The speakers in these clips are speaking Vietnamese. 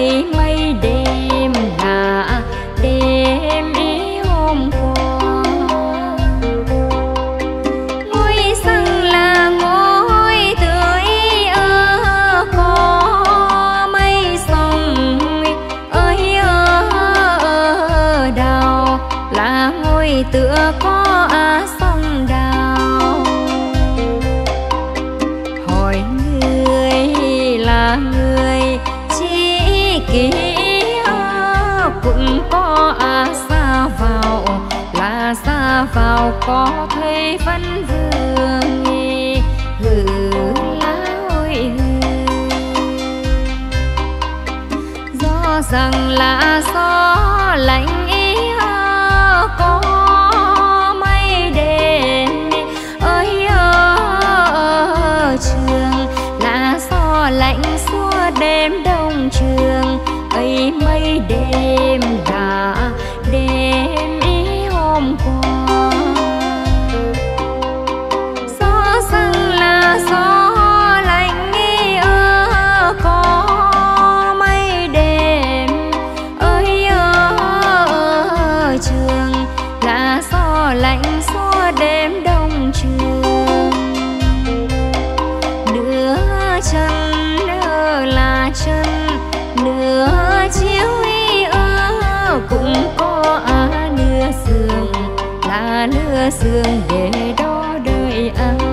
ấy mây đêm là đêm ý hôm qua. Ngôi xăng là ngôi tưới ơ có mây sông ơi ơ đào, là ngôi tựa có chỉ cũng có à xa vào, là xa vào có thấy văn vương hừ lá ôi do rằng là gió lạnh xua đêm đông trường ấy mây đêm đã đêm ý hôm qua. Là nửa xương để đó đợi anh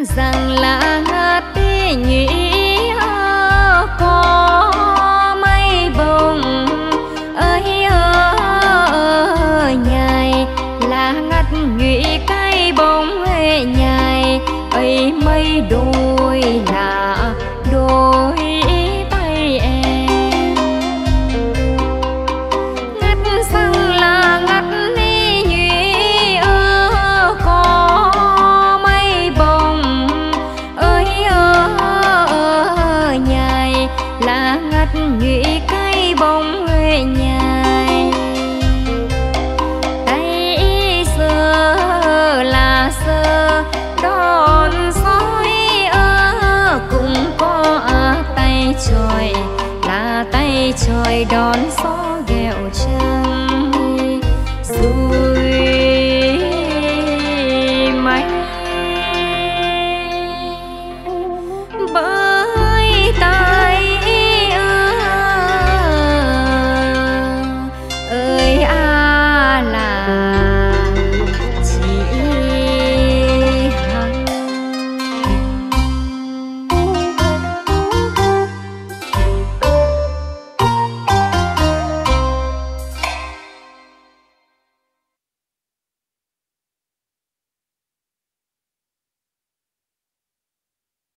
rằng là ngắt đi nhĩ có mây bồng, ơi ơ, nhài. Là ngắt nhụy cây bông nhài, ấy mây đôi là ngắt nghĩ cây bông huệ nhài. Tay sơ là sơ, đòn sói ơ cũng có à. tay trời là tay trời đón gió ghẹo trời